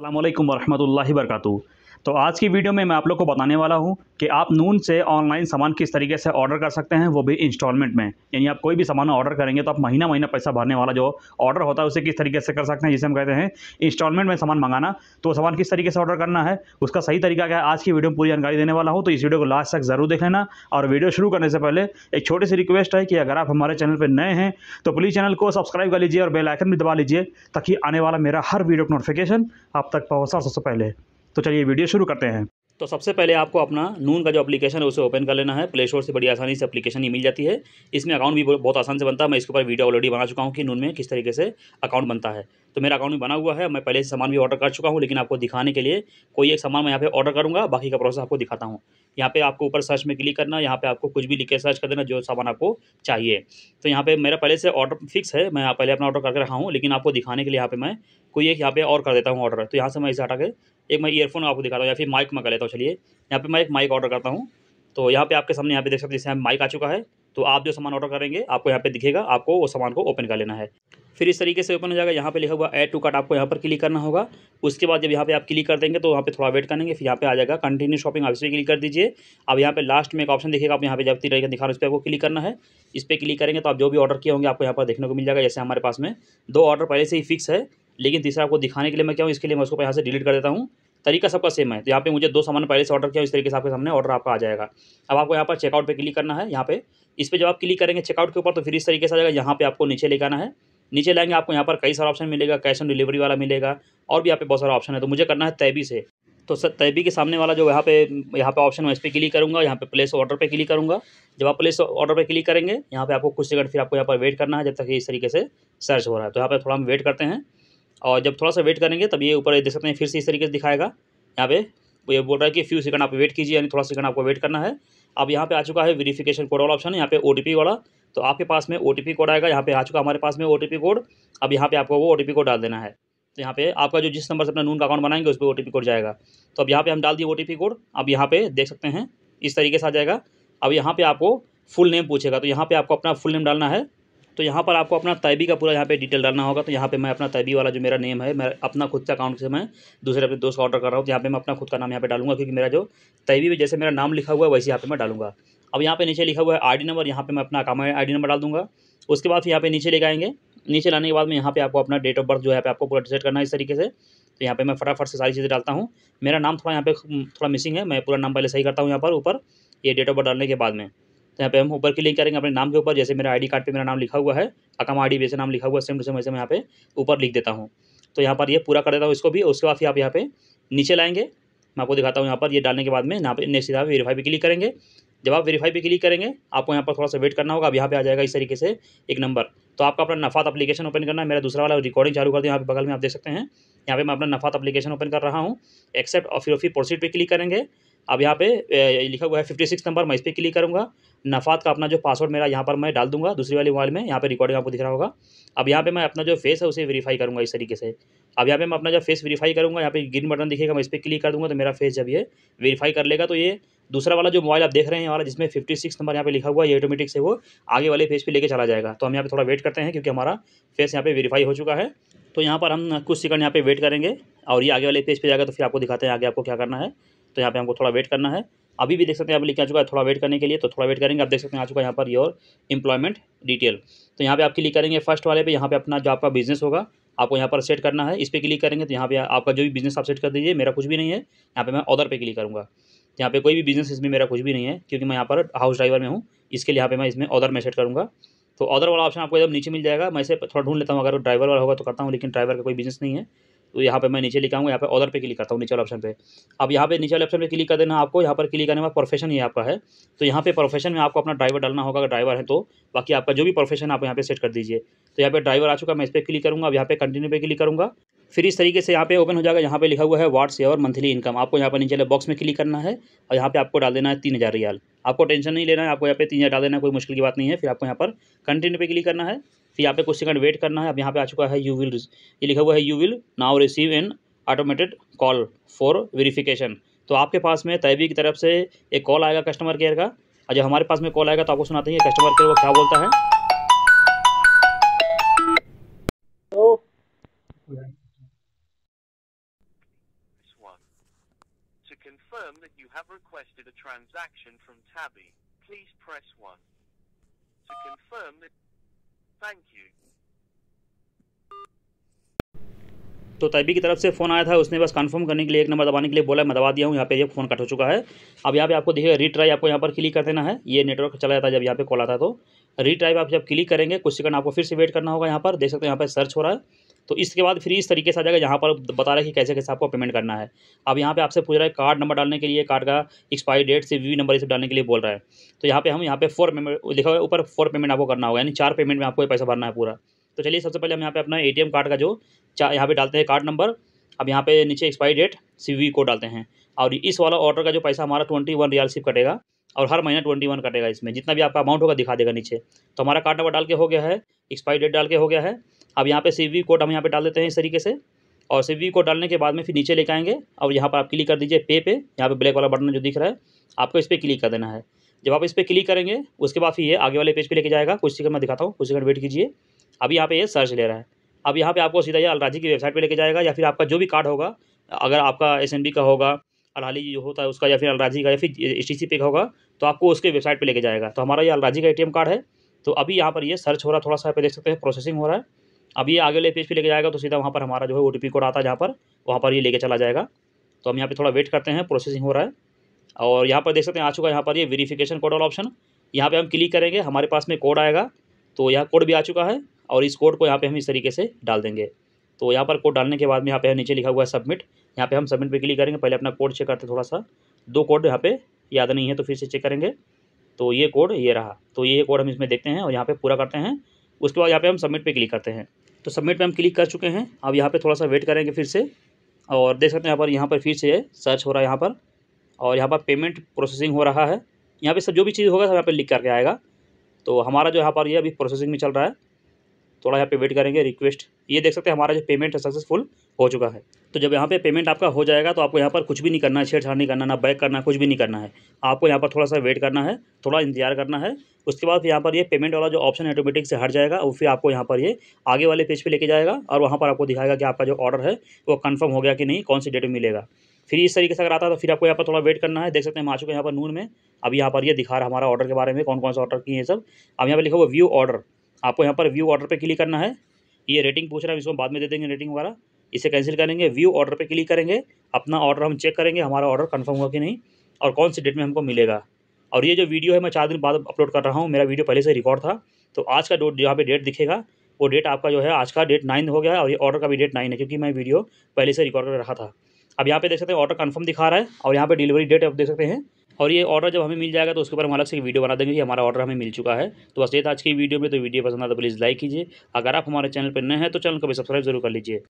আসসালামু আলাইকুম রহমতুল্লাহি বারকাতু तो आज की वीडियो में मैं आप लोग को बताने वाला हूँ कि आप नून से ऑनलाइन सामान किस तरीके से ऑर्डर कर सकते हैं, वो भी इंस्टॉलमेंट में। यानी आप कोई भी सामान ऑर्डर करेंगे तो आप महीना महीना पैसा भरने वाला जो ऑर्डर होता है, उसे किस तरीके से कर सकते हैं, जिसे हम कहते हैं इंस्टॉलमेंट में सामान मंगाना। तो सामान किस तरीके से ऑर्डर करना है, उसका सही तरीका क्या है, आज की वीडियो में पूरी जानकारी देने वाला हूँ। तो इस वीडियो को लास्ट तक ज़रूर देख लेना और वीडियो शुरू करने से पहले एक छोटी सी रिक्वेस्ट है कि अगर आप हमारे चैनल पर नए हैं तो प्लीज़ चैनल को सब्सक्राइब कर लीजिए और बेलाइकन भी दबा लीजिए, ताकि आने वाला मेरा हर वीडियो नोटिफिकेशन आप तक पहुँचा सबसे पहले। तो चलिए वीडियो शुरू करते हैं। तो सबसे पहले आपको अपना नून का जो एप्लीकेशन है, उसे ओपन कर लेना है। प्ले स्टोर से बड़ी आसानी से एप्लीकेशन ही मिल जाती है। इसमें अकाउंट भी बहुत आसान से बनता है। मैं इसके ऊपर वीडियो ऑलरेडी बना चुका हूँ कि नून में किस तरीके से अकाउंट बनता है। तो मेरा अकाउंट भी बना हुआ है। मैं पहले से सामान भी ऑर्डर कर चुका हूँ, लेकिन आपको दिखाने के लिए कोई एक सामान मैं यहाँ पे ऑर्डर करूँगा। बाकी का प्रोसेस आपको दिखाता हूँ। यहाँ पे आपको ऊपर सर्च में क्लिक करना, यहाँ पे आपको कुछ भी लिख के सर्च कर देना, जो सामान आपको चाहिए। तो यहाँ पे मेरा पहले से ऑर्डर फिक्स है। मैं पहले अपना ऑर्डर करके रखा हूँ, लेकिन आपको दिखाने के लिए यहाँ पे मैं कोई एक यहाँ पे और कर देता हूँ ऑर्डर तो यहाँ से मैं इसे हटा के एक मैं ईयरफोन आपको दिखाता हूँ, या फिर माइक में कर लेता हूँ, चलिए। यहाँ पे मैं एक माइक ऑर्डर करता हूँ। तो यहाँ पे आपके सामने यहाँ पे देख सकते हैं, जैसे माइक आ चुका है। तो आप जो सामान ऑर्डर करेंगे, आपको यहाँ पे दिखेगा, आपको वो सामान को ओपन कर लेना है। फिर इस तरीके से ओपन हो जाएगा। यहाँ पे लिखा हुआ एड टू कार्ट आपको यहाँ पर क्लिक करना होगा। उसके बाद जब यहाँ पे आप क्लिक कर देंगे तो यहाँ पे थोड़ा वेट करेंगे, फिर यहाँ पे आ जाएगा। कंटिन्यू शॉपिंग आप इस पर क्लिक कर दीजिए। अब यहाँ पे लास्ट में एक ऑप्शन दिखेगा, आप यहाँ पे जब तरीके दिखा रहे उस पर आपको क्लिक करना है। इस पर क्लिक करेंगे तो आप जो भी ऑर्डर किए होंगे, आपको यहाँ पर देखने को मिल जाएगा, जैसे हमारे पास में। दो ऑर्डर पहले से ही फिक्स है। लेकिन तीसरा आपको दिखाने के लिए मैं क्या हूँ, इसके लिए मैं उसको यहाँ से डिलीट कर देता हूँ। तरीका सबका सेम है। तो यहाँ पे मुझे दो सामान पहले से ऑर्डर किया इस तरीके से आपके सामने ऑर्डर आपका आ जाएगा। अब आपको यहाँ पर चेकआउट पे क्लिक करना है, यहाँ पे। इस पर जब आप क्लिक करेंगे चेकआउट के ऊपर तो फिर इस तरीके से आ जाएगा। यहाँ पे आपको नीचे लेकर आना है। नीचे लाएँगे, आपको यहाँ पर कई सारा ऑप्शन मिलेगा। कैश ऑन डिलीवरी वाला मिलेगा, और भी यहाँ पे बहुत सारा ऑप्शन है। तो मुझे करना है तैबी से। तो सर, तैबी के सामने वाला जो यहाँ पे यहाँ पे ऑप्शन है इस पर क्लिक करूँगा। यहाँ पे प्लेस ऑर्डर पे क्लिक करूँगा। जब आप प्लेस ऑर्डर पे क्लिक करेंगे, यहाँ पे आपको कुछ सेकंड फिर आपको यहाँ पर वेट करना है, जब तक इस तरीके से सर्च हो रहा है। तो यहाँ पर थोड़ा हम वेट करते हैं। और जब थोड़ा सा वेट करेंगे तब ये ऊपर देख सकते हैं फिर से इस तरीके से दिखाएगा यहाँ पे ये बोल रहा है कि फ्यू सेकंड आप वेट कीजिए यानी थोड़ा सेकंड आपको वेट करना है अब यहाँ पे आ चुका है वेरिफिकेशन कोड वाला ऑप्शन यहाँ पे ओटीपी वाला तो आपके पास में ओटीपी कोड आएगा यहाँ पे आ चुका हमारे पास में ओटीपी कोड अब यहाँ पे आपको वो ओटीपी कोड डाल देना है तो यहाँ पे आपका जो जिस नंबर से अपना नून का अकाउंट बनाएँगे उस पर ओ कोड जाएगा तो अब यहाँ पे हम डाल दिए ओटीपी कोड अब यहाँ पे देख सकते हैं इस तरीके से आ जाएगा अब यहाँ पे आपको फुल नेम पूछेगा तो यहाँ पे आपको अपना फुल नेम डालना है तो यहाँ पर आपको अपना तैबी का पूरा यहाँ पे डिटेल डालना होगा तो यहाँ पे मैं अपना तैबी वाला जो मेरा नेम है मैं अपना खुद का अकाउंट से मैं दूसरे अपने दोस्त का ऑर्डर कर रहा हूँ तो यहाँ पे मैं अपना खुद का नाम यहाँ पे डालूँगा क्योंकि मेरा जो तैबी में जैसे मेरा नाम लिखा हुआ है वैसे यहाँ पे मैं डालूँगा अब यहाँ पे नीचे लिखा हुआ है आईडी नंबर यहाँ पे मैं अपना अकाउंट आईडी नंबर डाल दूँगा उसके बाद यहाँ पे नीचे लेके आएँगे नीचे लाने के बाद में यहाँ पे आपको अपना डेट ऑफ़ बर्थ जो है आपको पूरा डिसाइड करना है इस तरीके से तो यहाँ पे मैं फटाफट से सारी चीज़ें डालता हूँ मेरा नाम थोड़ा यहाँ पे थोड़ा मिसिंग है मैं पूरा नाम पहले सही करता हूँ यहाँ पर ऊपर ये डेट ऑफ़ बर्थ डालने के बाद में तो यहाँ पे हम ऊपर क्लिक करेंगे अपने नाम के ऊपर, जैसे मेरा आईडी कार्ड पे मेरा नाम लिखा हुआ है, अकाम आई वैसे नाम लिखा हुआ है सेम टू सेम वैसे मैं यहाँ पे ऊपर लिख देता हूँ। तो यहाँ पर ये पूरा कर देता हूँ इसको भी, उसके बाद फिर आप यहाँ पे नीचे लाएँगे। मैं आपको दिखाता हूँ यहाँ पर ये डालने के बाद में, यहाँ पे नेक्स्ट सीधा वेरीफाई पे क्लिक करेंगे। जब आप वेरीफाई पे क्लिक करेंगे, आपको यहाँ पर थोड़ा सा वेट करना होगा, अब यहाँ पे आ जाएगा इस तरीके से एक नंबर तो आपका अपना नफात अपलीकेशन ओपन करना है, मेरा दूसरा वाला रिकॉर्डिंग चालू कर दिया, यहाँ पे बगल में आप देख सकते हैं। यहाँ पे मैं अपना नफात अपलीकेशन ओपन कर रहा हूँ। एक्सेप्ट और फिर प्रोसीड पे क्लिक करेंगे। अब यहाँ पे लिखा हुआ है फिफ्टी सिक्स नंबर मैं इस पर क्लिक करूँगा। नफात का अपना जो पासवर्ड मेरा यहाँ पर मैं डाल दूँगा, दूसरी वाली मोबाइल में, यहाँ पे रिकॉर्डिंग आपको दिख रहा होगा। अब यहाँ पे मैं अपना जो फेस है उसे वेरीफाई करूँगा इस तरीके से। अब यहाँ पे मैं अपना जो फेस वेरीफाई करूँगा, यहाँ पे ग्रीन बटन दिखेगा, मैं इस पर क्लिक कर दूँगा तो मेरा फेस जब ये वेरीफाई कर लेगा तो ये दूसरा वाला जो मोबाइल आप देख रहे हैं वाला जिसमें फिफ्टी सिक्स नंबर यहाँ पे लिखा हुआ है ऑटोमेटिक से वो आगे वाले फेस पे लेके चला जाएगा। तो हम यहाँ पे थोड़ा वेट करते हैं, क्योंकि हमारा फेस यहाँ पे वेरीफाई हो चुका है। तो यहाँ पर हम कुछ सेकंड यहाँ पे वेट करेंगे, और ये आगे वाले पेज पे जाएगा तो फिर आपको दिखाते हैं आगे आपको क्या करना है। तो यहाँ पे हमको थोड़ा वेट करना है। अभी भी देख सकते हैं यहाँ पर लिखा चुका है, थोड़ा वेट करने के लिए तो थोड़ा वेट करेंगे। आप देख सकते हैं आ चुका है यहाँ पर योर एम्प्लॉयमेंट डिटेल तो यहाँ पे आप क्लिक करेंगे फ़र्स्ट वाले पे, यहाँ पे अपना जो आपका बिज़नेस होगा, आपको यहाँ पर सेट करना है। इस पर क्लिक करेंगे तो यहाँ पे आपका जो भी बिज़नेस आप सेट कर दीजिए, मेरा कुछ भी नहीं है। यहाँ पे मैं ऑर्डर पे क्लिक करूँगा। यहाँ पे कोई भी बिज़नेस इसमें मेरा कुछ भी नहीं है, क्योंकि मैं यहाँ पर हाउस ड्राइवर में हूँ। इसके लिए यहाँ पे मैं इसमें ऑर्डर में सेट करूँगा। तो ऑर्डर वाला ऑप्शन आपको एकदम नीचे मिल जाएगा। मैं इसे थोड़ा ढूंढ लेता हूँ। अगर ड्राइवर वाला होगा तो करता हूँ, लेकिन ड्राइवर का कोई बिज़नेस नहीं है। तो यहाँ पे मैं नीचे लिखाऊँगा यहाँ पे ऑर्डर पे क्लिक करता हूँ नीचे वाले ऑप्शन पे अब यहाँ पे नीचे वाले ऑप्शन पे क्लिक कर देना आपको यहाँ पर क्लिक करने में प्रोफेशन ये आपका है तो यहाँ पे प्रोफेशन में आपको अपना ड्राइवर डालना होगा अगर ड्राइवर है तो बाकी आपका जो भी प्रोफेशन आप यहाँ पे सेट कर दीजिए तो यहाँ पे ड्राइवर आ चुका मैं इस पर क्लिक करूँगा अब यहाँ पे कंटिन्यू पे क्लिक करूँगा फिर इस तरीके से यहाँ पे ओपन हो जाएगा यहाँ पे लिखा हुआ है वाट्स योर मंथली इनकम आपको यहाँ पर नीचे वाले बॉक्स में क्लिक करना है और यहाँ पे आपको डाल देना है तीन हज़ार रियाल आपको टेंशन नहीं लेना है आपको यहाँ पे तीन हज़ार डाल देना है कोई मुश्किल की बात नहीं है फिर आपको यहाँ पर कंटिन्यू पे क्लिक करना है फिर यहाँ पे कुछ सेकंड वेट करना है। अब यहाँ पे आ चुका है यू विल ये लिखा हुआ है you will now receive an automated call for verification तो आपके पास में तैबी की तरफ़ से एक कॉल आएगा कस्टमर केयर का। और जब हमारे पास में कॉल आएगा तो आपको सुनाते हैं कस्टमर केयर वो क्या बोलता है। Confirm that you have requested a transaction from Tabby, please press 1. To confirm that. Thank you तो तैबी की तरफ़ से फ़ोन आया था, उसने बस कंफर्म करने के लिए, एक नंबर दबाने के लिए बोला, मैं दबा दिया हूँ, यहाँ पे ये फ़ोन कट हो चुका है। अब यहाँ पे आपको देखिए रीट्राई आपको यहाँ पर क्लिक कर देना है। ये नेटवर्क चला जाता है जब यहाँ पे कॉल आता है तो। रीट्राई आप जब क्लिक करेंगे, कुछ सेकंड आपको फिर से वेट करना होगा यहाँ पर। देख सकते हैं यहाँ पर सर्च हो रहा है। तो इसके बाद फिर इस तरीके से आ जाएगा यहाँ पर बता रहा है कि कैसे कैसे आपको पेमेंट करना है। अब यहाँ पे आपसे पूछ रहा है कार्ड नंबर डालने के लिए कार्ड का expiry date C V number इसे डालने के लिए बोल रहा है। तो यहाँ पे हम, यहाँ पे फोर पेमेंट लिखा हुआ है, ऊपर फोर पेमेंट आपको करना होगा, यानी चार पेमेंट में आपको पैसा भरना है पूरा। तो चलिए सबसे पहले हम यहाँ पे अपना एटीएम कार्ड का जो यहाँ पे डालते हैं कार्ड नंबर अब यहाँ पे नीचे expiry date C V code डालते हैं। और इस वाला ऑर्डर का जो पैसा हमारा ट्वेंटी वन रियाल सिर्फ़ कटेगा, और हर महीना ट्वेंटी वन कटेगा इसमें। जितना भी आपका अमाउंट होगा दिखा देगा नीचे। तो हमारा कार्ड नंबर डाल के हो गया है एक्सपायरी डेट डाल के हो गया है। अब यहाँ पे सी वी कोड हम यहाँ पे डाल देते हैं इस तरीके से। और सी वी कोड डालने के बाद में फिर नीचे लेके आएँगे। और यहाँ पर आप क्लिक कर दीजिए पे पे। यहाँ पे ब्लैक वाला बटन जो दिख रहा है, आपको इस पर क्लिक कर देना है। जब आप इस पर क्लिक करेंगे, उसके बाद फिर ये आगे वाले पेज पे लेके जाएगा। कुछ सेकंड मैं दिखाता हूँ, कुछ सेकंड वेट कीजिए। अभी यहाँ पे ये सर्च ले रहा है। अब यहाँ पे आपको सीधा ये अलराजी की वेबसाइट पे लेके जाएगा या फिर आपका जो भी कार्ड होगा, अगर आपका एसएनबी का होगा अलहाली जो होता है उसका या फिर अलराजी का या फिर एस पे का होगा तो आपको उसके वेबसाइट पे लेके जाएगा। तो हमारा ये अलराजी का एटीएम कार्ड है। तो अभी यहाँ पर ये सर्च हो रहा है, थोड़ा सा पे देख सकते हैं, प्रोसेसिंग हो रहा है। अभी ये आगे वाले पेज पे लेके जाएगा तो सीधा वहाँ पर हमारा जो है ओटीपी कोड आता है जहाँ पर, वहाँ पर ये लेके चला जाएगा। तो हम यहाँ पे थोड़ा वेट करते हैं प्रोसेसिंग हो रहा है। और यहाँ पर देख सकते हैं, आ चुका है यहाँ पर ये वेरीफिकेशन कोड वाला ऑप्शन यहाँ पे हम क्लिक करेंगे, हमारे पास में कोड आएगा तो यहाँ कोड भी आ चुका है और इस कोड को यहाँ पे हम इस तरीके से डाल देंगे। तो यहाँ पर कोड डालने के बाद में यहाँ पे नीचे लिखा हुआ है सबमिट यहाँ पे हम सबमिट पे क्लिक करेंगे, पहले अपना कोड चेक करते थोड़ा सा। दो कोड यहाँ पे याद नहीं है तो फिर से चेक करेंगे। तो ये कोड ये रहा। तो ये कोड हम इसमें देखते हैं और यहाँ पे पूरा करते हैं। उसके बाद यहाँ पे हम सबमिट पे क्लिक करते हैं। तो सबमिट पे हम क्लिक कर चुके हैं। अब यहाँ पे थोड़ा सा वेट करेंगे फिर से। और देख सकते हैं यहाँ पर यहाँ पर फिर से सर्च हो रहा है यहाँ पर। और यहाँ पर पेमेंट प्रोसेसिंग हो रहा है। यहाँ पे सब जो भी चीज़ होगा सब यहाँ पर लिख करके आएगा। तो हमारा जो यहाँ पर ये अभी प्रोसेसिंग में चल रहा है थोड़ा यहाँ पे वेट करेंगे रिक्वेस्ट ये देख सकते हैं हमारा जो पेमेंट है सक्सेसफुल हो चुका है। तो जब यहाँ पे पेमेंट आपका हो जाएगा तो आपको यहाँ पर कुछ भी नहीं करना है, छेड़छाड़ नहीं करना, ना बैक करना कुछ भी नहीं करना है। आपको यहाँ पर थोड़ा सा वेट करना है, थोड़ा इंतज़ार करना है। उसके बाद यहाँ पर ये पेमेंट वाला जो ऑप्शन है ऑटोमेटिक से हट जाएगा और फिर आपको यहाँ पर ये आगे वाले पेज पर लेके जाएगा और वहाँ पर आपको दिखाएगा कि आपका जो ऑर्डर है, वो कन्फर्म हो गया कि नहीं, कौन सी डेट में मिलेगा। फिर इस तरीके से अगर आता तो फिर आपको यहाँ पर थोड़ा वेट करना है। देख सकते हैं हम आ चुके हैं यहाँ पर नून में। अब यहाँ पर ये दिखा रहा है हमारा ऑर्डर के बारे में कौन कौन सा ऑर्डर किए हैं सब। अब यहाँ पर लिखा हुआ व्यू ऑर्डर आपको यहाँ पर व्यू ऑर्डर पर क्लिक करना है। ये रेटिंग पूछ रहा है, इसको बाद में दे देंगे रेटिंग वगैरह इसे कैंसिल करेंगे व्यू ऑर्डर पे क्लिक करेंगे। अपना ऑर्डर हम चेक करेंगे, हमारा ऑर्डर कन्फर्म हुआ कि नहीं और कौन सी डेट में हमको मिलेगा। और ये जो वीडियो है, मैं चार दिन बाद अपलोड कर रहा हूँ। मेरा वीडियो पहले से रिकॉर्ड था। तो आज का डोट यहाँ पे डेट दिखेगा, वो डेट आपका जो है, आज का डेट नाइन हो गया है और ये ऑर्डर का भी डेट नाइन है, क्योंकि मैं वीडियो पहले से रिकॉर्ड कर रहा था। अब यहाँ पे देख सकते हैं ऑर्डर कंफर्म दिखा रहा है और यहाँ पे डिलीवरी डेट आप देख सकते हैं। और ये ऑर्डर जब हमें मिल जाएगा तो उसके ऊपर हम अलग से एक वीडियो बना देंगे कि हमारा ऑर्डर हमें मिल चुका है। तो बस ये था आज की वीडियो में तो वीडियो पसंद आता तो प्लीज़ लाइक कीजिए। अगर आप हमारे चैनल पर नए हैं तो चैनल को भी सब्सक्राइब ज़रूर कर लीजिए।